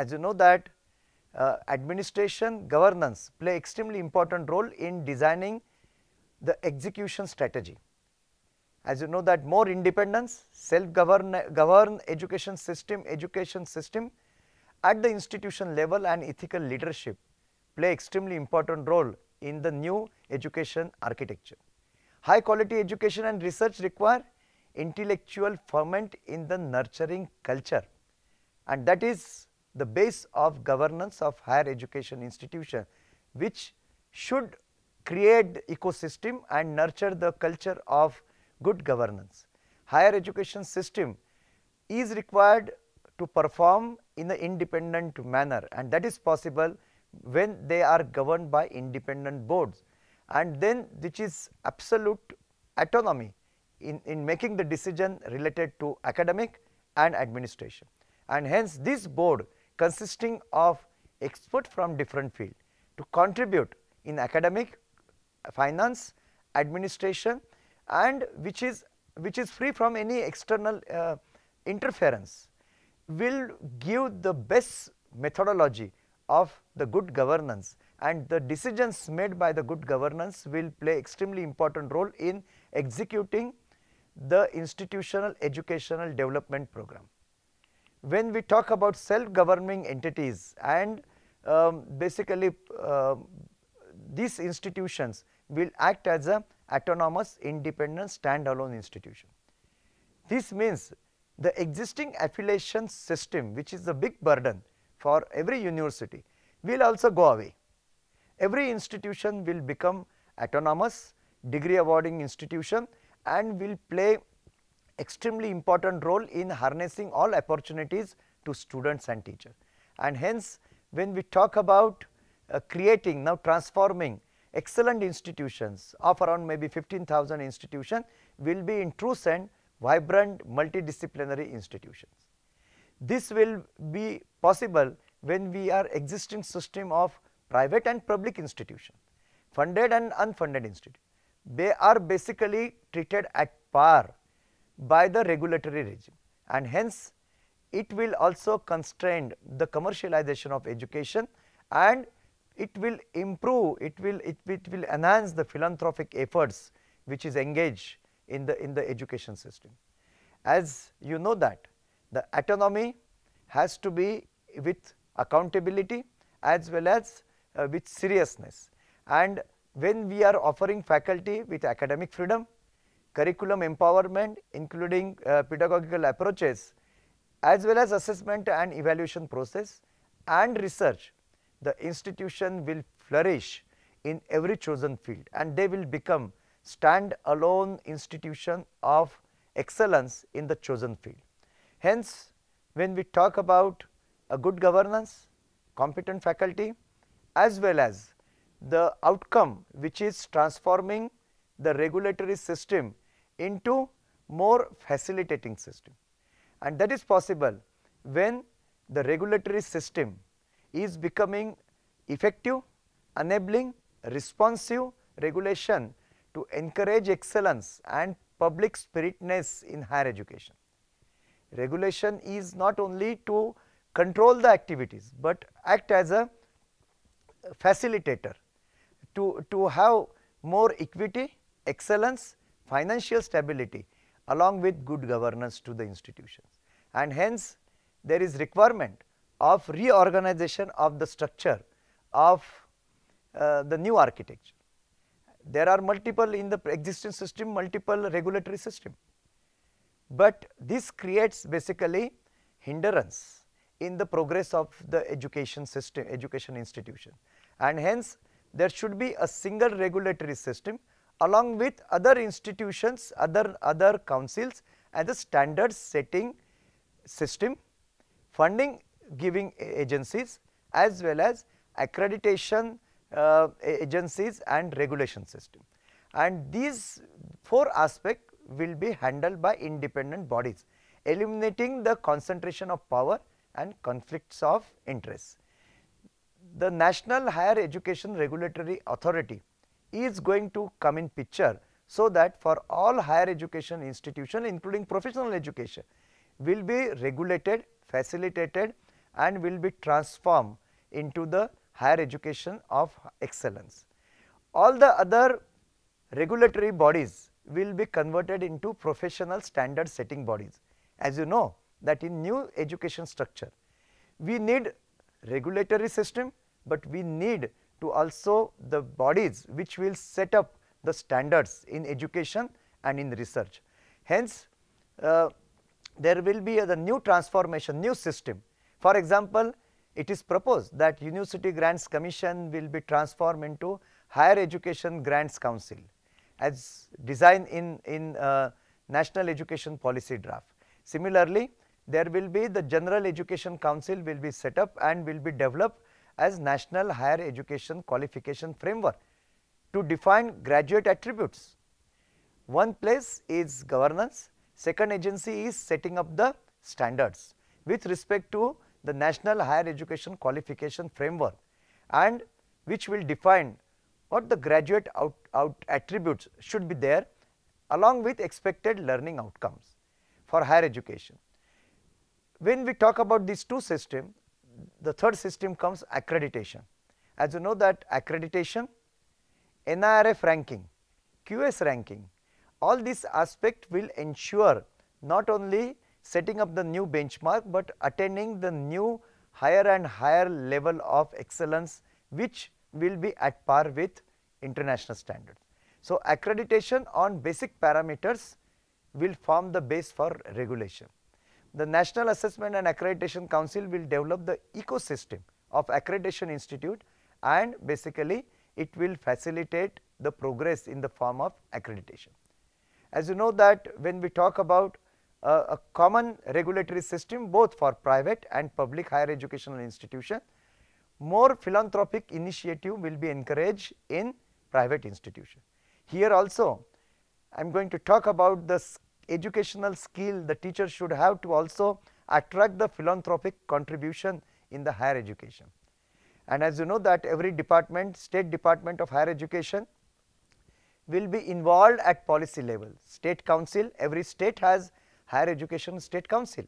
As you know that uh, administration governance play extremely important role in designing the execution strategy. As you know that more independence, self govern, govern education system, education system at the institution level and ethical leadership play extremely important role in the new education architecture. High quality education and research require intellectual ferment in the nurturing culture and that is the base of governance of higher education institution which should create ecosystem and nurture the culture of good governance. Higher education system is required to perform in an independent manner and that is possible when they are governed by independent boards and then which is absolute autonomy in, in making the decision related to academic and administration. And hence this board consisting of experts from different field to contribute in academic, finance, administration and which is which is free from any external uh, interference will give the best methodology of the good governance and the decisions made by the good governance will play extremely important role in executing the institutional educational development program. When we talk about self-governing entities and um, basically uh, these institutions will act as a autonomous independent standalone institution. This means the existing affiliation system which is a big burden for every university will also go away. Every institution will become autonomous degree awarding institution and will play extremely important role in harnessing all opportunities to students and teachers. And hence, when we talk about uh, creating now transforming excellent institutions of around maybe 15,000 institutions will be in true sense vibrant multidisciplinary institutions. This will be possible when we are existing system of private and public institution, funded and unfunded institute. They are basically treated at par by the regulatory regime and hence it will also constrain the commercialization of education and it will improve, it will, it, it will enhance the philanthropic efforts which is engaged in the, in the education system. As you know that the autonomy has to be with accountability as well as uh, with seriousness and when we are offering faculty with academic freedom, curriculum empowerment including uh, pedagogical approaches as well as assessment and evaluation process and research, the institution will flourish in every chosen field and they will become stand alone institution of excellence in the chosen field. Hence, when we talk about a good governance, competent faculty as well as the outcome which is transforming the regulatory system into more facilitating system and that is possible when the regulatory system is becoming effective, enabling, responsive regulation to encourage excellence and public spiritness in higher education. Regulation is not only to control the activities, but act as a facilitator to, to have more equity, excellence, financial stability along with good governance to the institutions. And hence, there is requirement of reorganization of the structure of uh, the new architecture. There are multiple in the existing system, multiple regulatory system, but this creates basically hindrance in the progress of the education system, education institution and hence there should be a single regulatory system along with other institutions, other, other councils as a standard setting system, funding giving agencies as well as accreditation uh, agencies and regulation system. And these four aspects will be handled by independent bodies, eliminating the concentration of power and conflicts of interest the National Higher Education Regulatory Authority is going to come in picture so that for all higher education institution including professional education will be regulated, facilitated and will be transformed into the higher education of excellence. All the other regulatory bodies will be converted into professional standard setting bodies. As you know that in new education structure, we need regulatory system, but we need to also the bodies which will set up the standards in education and in research. Hence, uh, there will be a, the new transformation, new system. For example, it is proposed that University Grants Commission will be transformed into Higher Education Grants Council as designed in, in uh, National Education Policy draft. Similarly, there will be the General Education Council will be set up and will be developed as National Higher Education Qualification Framework to define graduate attributes. One place is governance, second agency is setting up the standards with respect to the National Higher Education Qualification Framework and which will define what the graduate out, out attributes should be there along with expected learning outcomes for higher education. When we talk about these two systems, the third system comes accreditation. As you know that accreditation, NIRF ranking, QS ranking, all these aspect will ensure not only setting up the new benchmark, but attaining the new higher and higher level of excellence which will be at par with international standards. So, accreditation on basic parameters will form the base for regulation. The National Assessment and Accreditation Council will develop the ecosystem of accreditation institute and basically it will facilitate the progress in the form of accreditation. As you know that when we talk about uh, a common regulatory system both for private and public higher educational institution, more philanthropic initiative will be encouraged in private institution. Here also I am going to talk about the educational skill the teacher should have to also attract the philanthropic contribution in the higher education. And as you know that every department, state department of higher education will be involved at policy level. State council, every state has higher education state council.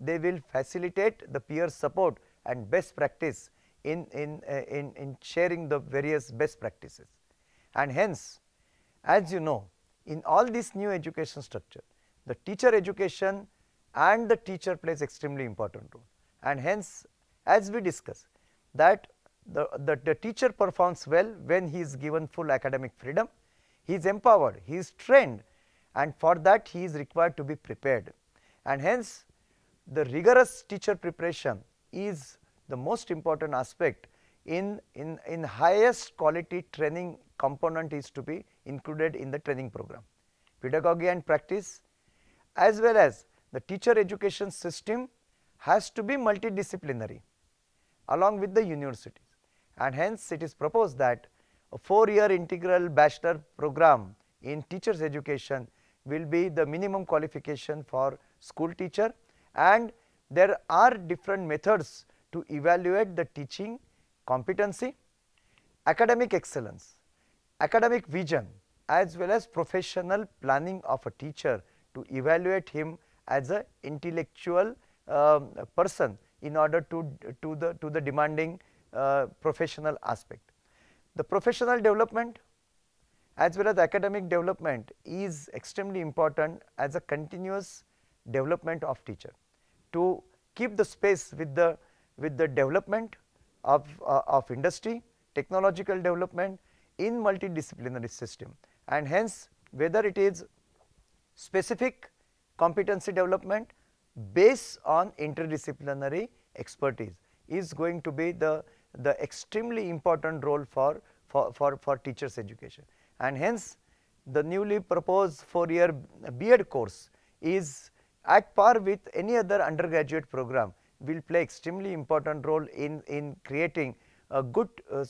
They will facilitate the peer support and best practice in, in, uh, in, in sharing the various best practices. And hence, as you know, in all this new education structure, the teacher education and the teacher plays extremely important role. And hence, as we discuss that the, the, the teacher performs well when he is given full academic freedom, he is empowered, he is trained and for that he is required to be prepared. And hence, the rigorous teacher preparation is the most important aspect in, in, in highest quality training component is to be included in the training program. Pedagogy and practice as well as the teacher education system has to be multidisciplinary along with the universities. And hence it is proposed that a 4 year integral bachelor program in teachers education will be the minimum qualification for school teacher. And there are different methods to evaluate the teaching competency, academic excellence, academic vision as well as professional planning of a teacher to evaluate him as a intellectual um, person in order to, to the to the demanding uh, professional aspect. The professional development as well as academic development is extremely important as a continuous development of teacher to keep the space with the with the development of, uh, of industry, technological development in multidisciplinary system and hence whether it is specific competency development based on interdisciplinary expertise is going to be the, the extremely important role for, for, for, for teachers education. And hence, the newly proposed 4 year B.Ed course is at par with any other undergraduate program will play extremely important role in, in creating a good uh,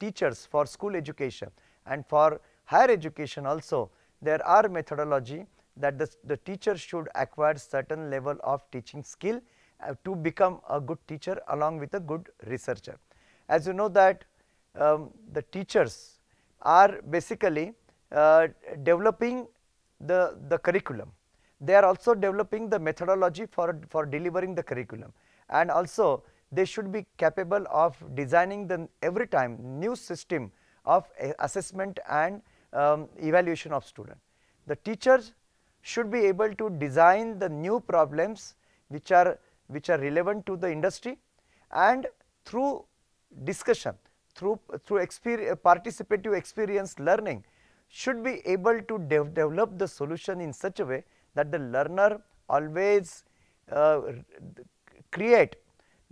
teachers for school education and for higher education also there are methodology that the, the teacher should acquire certain level of teaching skill uh, to become a good teacher along with a good researcher. As you know that um, the teachers are basically uh, developing the, the curriculum. They are also developing the methodology for, for delivering the curriculum and also they should be capable of designing the every time new system of assessment and um, evaluation of student. The teachers should be able to design the new problems which are which are relevant to the industry and through discussion through through participative experience learning should be able to de develop the solution in such a way that the learner always uh, create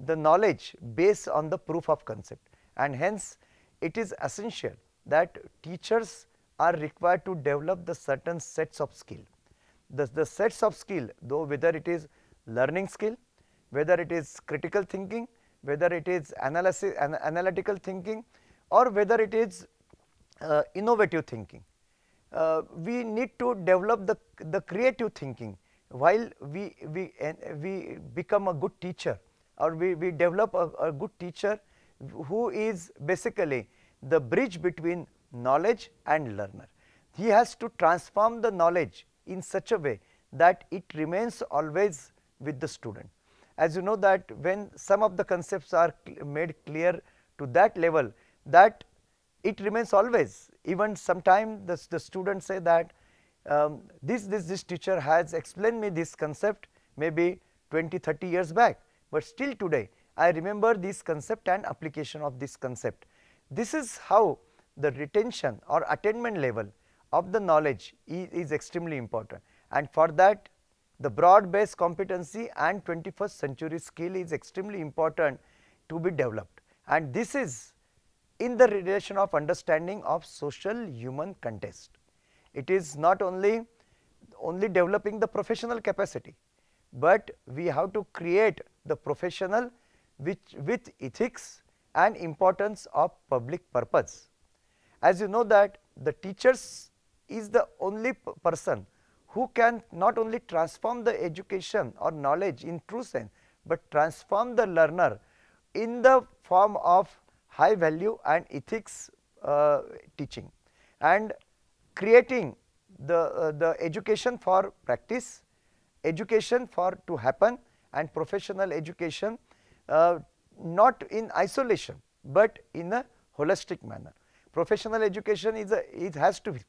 the knowledge based on the proof of concept and hence it is essential that teachers are required to develop the certain sets of skill. The, the sets of skill though whether it is learning skill, whether it is critical thinking, whether it is analysis, an, analytical thinking or whether it is uh, innovative thinking. Uh, we need to develop the, the creative thinking while we, we, we become a good teacher or we, we develop a, a good teacher who is basically the bridge between knowledge and learner. He has to transform the knowledge in such a way that it remains always with the student. As you know that when some of the concepts are made clear to that level that it remains always even sometime the, the students say that um, this, this, this teacher has explained me this concept maybe 20, 30 years back, but still today I remember this concept and application of this concept. This is how the retention or attainment level of the knowledge is, is extremely important and for that the broad based competency and 21st century skill is extremely important to be developed and this is in the relation of understanding of social human context. It is not only only developing the professional capacity, but we have to create the professional which with ethics and importance of public purpose. As you know that the teachers is the only person who can not only transform the education or knowledge in true sense, but transform the learner in the form of high value and ethics uh, teaching and creating the, uh, the education for practice, education for to happen and professional education uh, not in isolation, but in a holistic manner. Professional education is a it has to be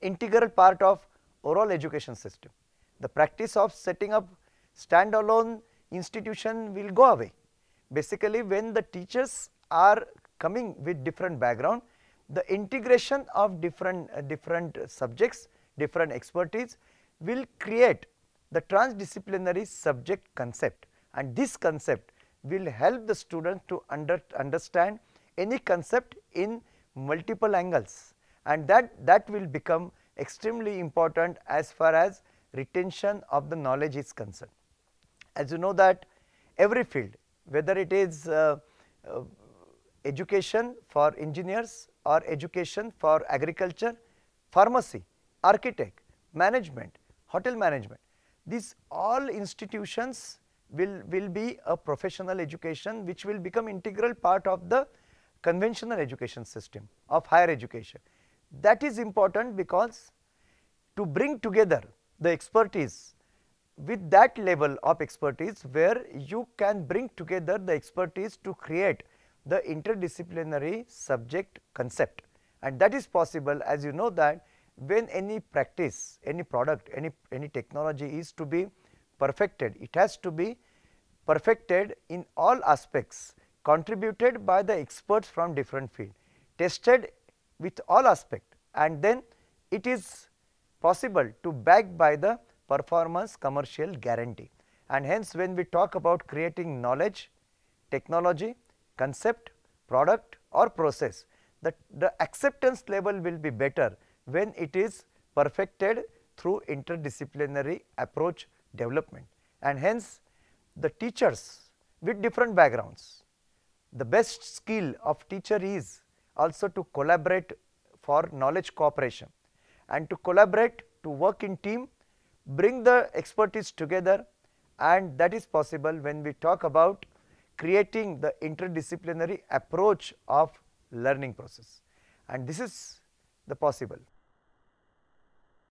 integral part of overall education system. The practice of setting up standalone institution will go away. Basically, when the teachers are coming with different background, the integration of different uh, different subjects, different expertise will create the transdisciplinary subject concept and this concept will help the student to under, understand any concept in multiple angles and that that will become extremely important as far as retention of the knowledge is concerned. As you know that every field whether it is uh, uh, education for engineers or education for agriculture, pharmacy, architect, management, hotel management, these all institutions will, will be a professional education which will become integral part of the conventional education system of higher education. That is important because to bring together the expertise with that level of expertise where you can bring together the expertise to create the interdisciplinary subject concept and that is possible as you know that when any practice, any product, any, any technology is to be perfected, it has to be perfected in all aspects contributed by the experts from different field, tested with all aspect and then it is possible to back by the performance commercial guarantee. And hence when we talk about creating knowledge, technology, concept, product or process, the, the acceptance level will be better when it is perfected through interdisciplinary approach development. And hence the teachers with different backgrounds, the best skill of teacher is also to collaborate for knowledge cooperation. And to collaborate to work in team, bring the expertise together. And that is possible when we talk about creating the interdisciplinary approach of learning process. And this is the possible.